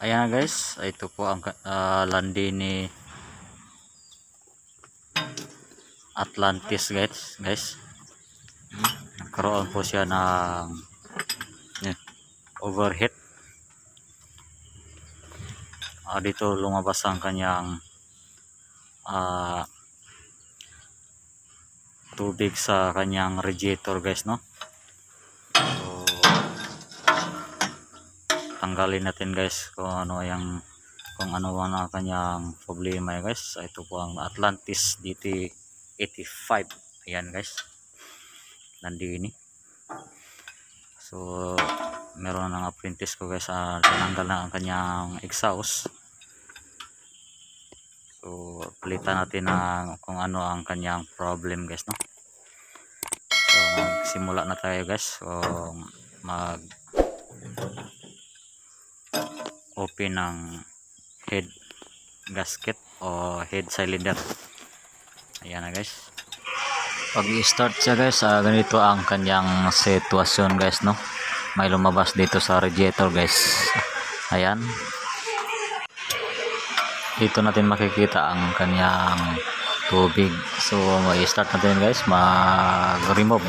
Ayan guys, ito po ang uh, landi ni Atlantis guys, guys. Nagkaroon po siya ng yun, overheat. Ah, dito lumabas ang kanyang ah, tubig sa kanyang radiator guys, no? So, tanggalin natin guys kung ano yung kung ano ang kanyang problema eh, guys. Ito po ang Atlantis DT85 ayan guys. Nandini. So meron ng apprentice ko guys uh, tinanggal na ang kanyang exhaust. So palitan natin ang kung ano ang kanyang problem guys no magsimula na tayo guys. So mag open ng head gasket o head cylinder. Ayan na guys. Pag i-start siya guys uh, ganito ang kanyang sitwasyon guys no? May lumabas dito sa radiator guys. Ayan. Dito natin makikita ang kanyang tubig. So i-start natin guys. Mag remove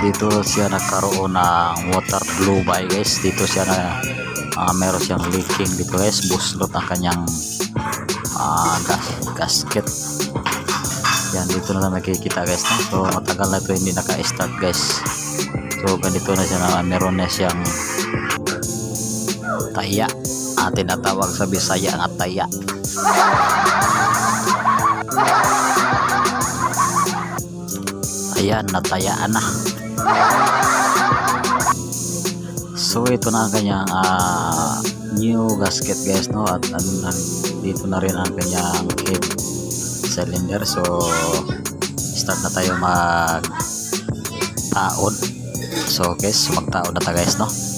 dito siya nagkaroon ng water blue by guys. Dito siya na uh, meron siyang leaking dito guys. Buslot ang kanyang uh, gas gasket. Yan dito na nakikita guys. No? so matagal na ito hindi naka-start guys. So ganito na siya na meron na siyang taya ah, tinatawag sa bisaya nga taya ayan natayaan na so ito na ang kanyang uh, new gasket guys no? At ano dito na rin ang kanyang head cylinder. So start na tayo mag taon so guys magtaon na ta guys no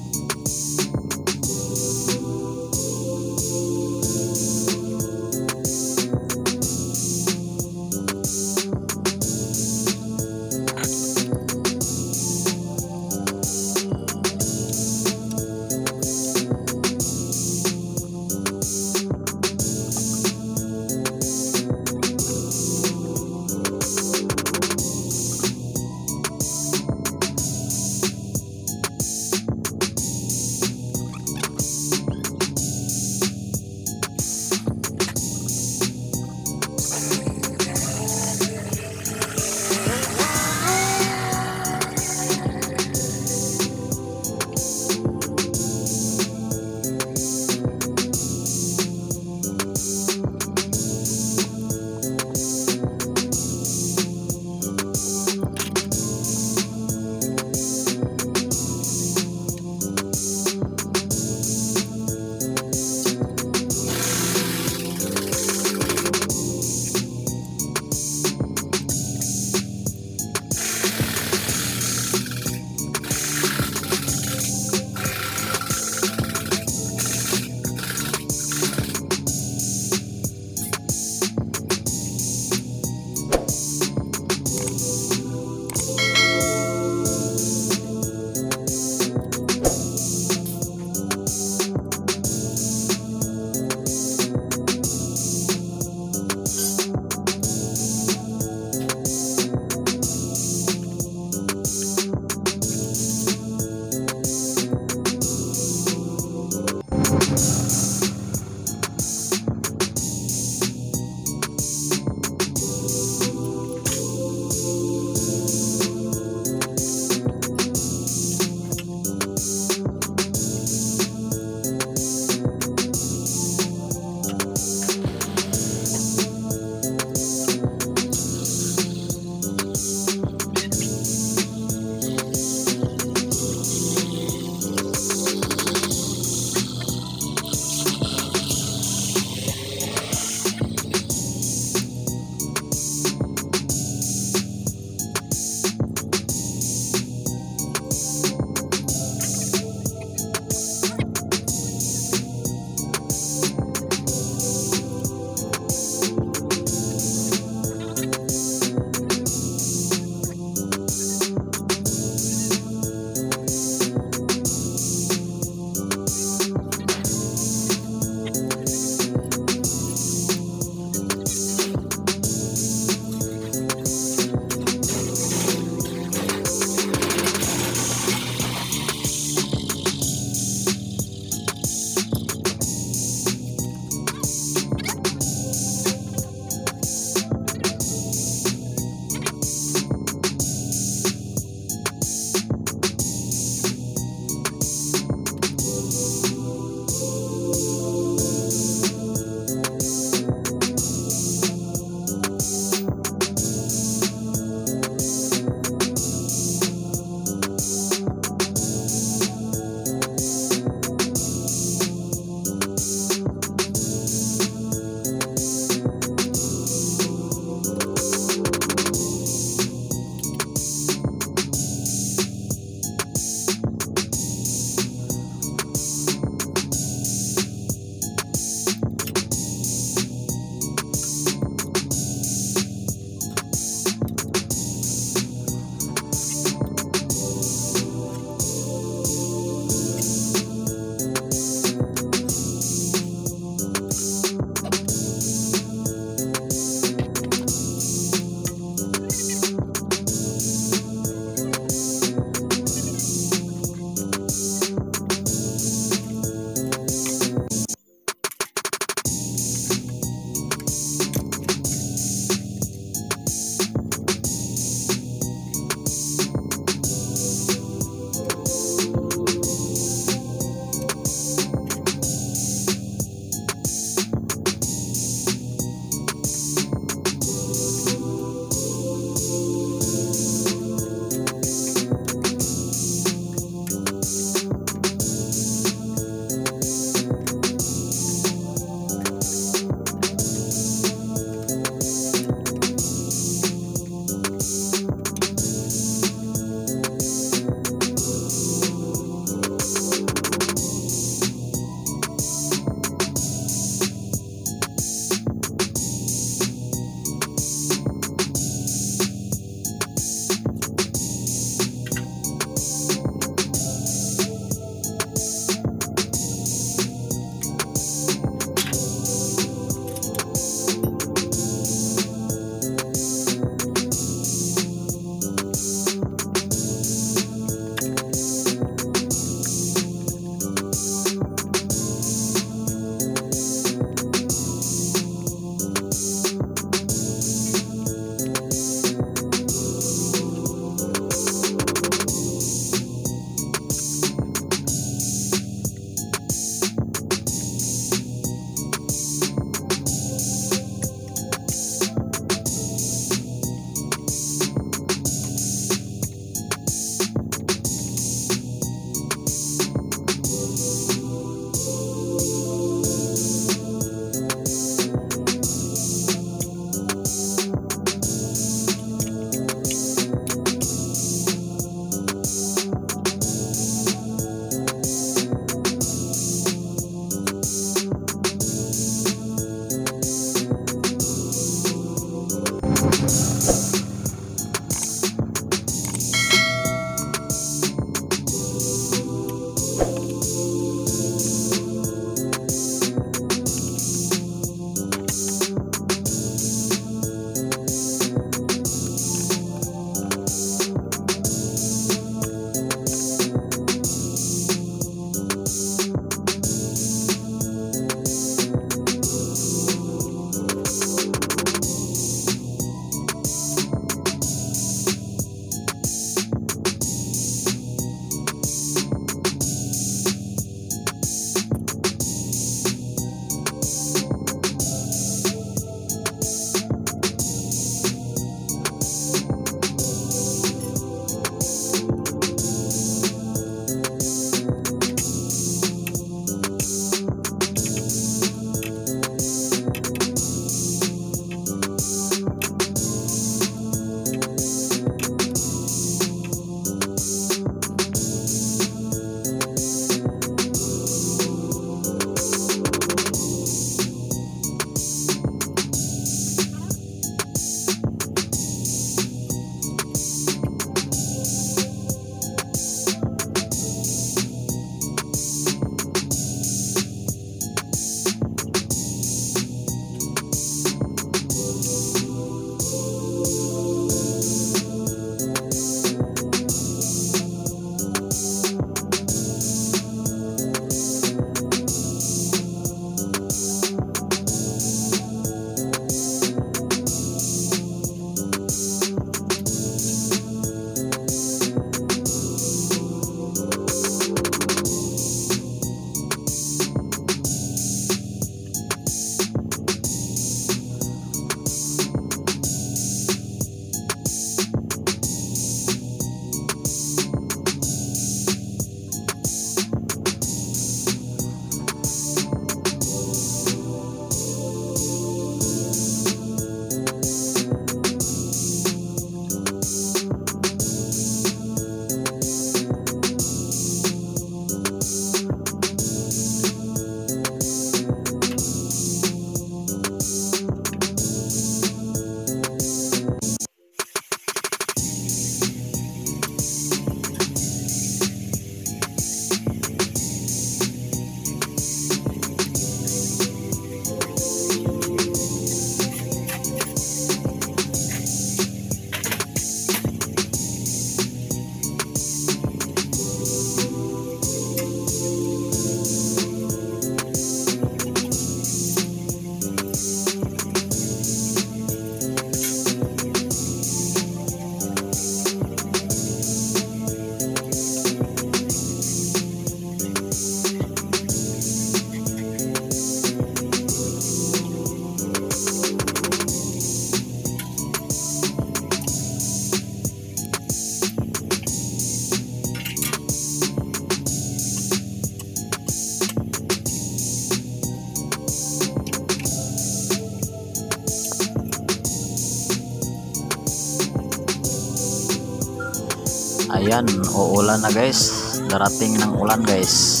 uulan na guys. Darating ng ulan guys.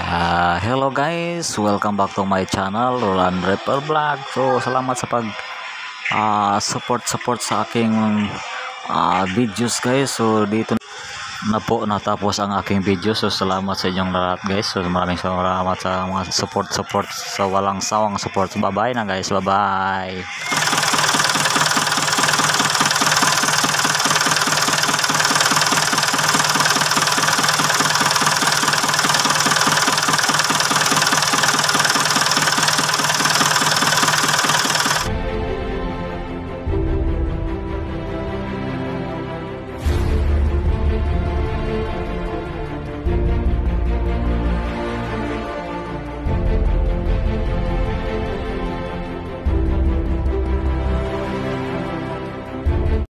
Ah, hello guys, welcome back to my channel, Roland Rapper Vlog. So, salamat sa pag ah, support support sa aking ah, videos guys. So, dito na po natapos ang aking video. So, salamat sa inyong lahat guys. So, maraming salamat sa mga support support sa walang sawang support. Bye-bye na guys. Bye-bye.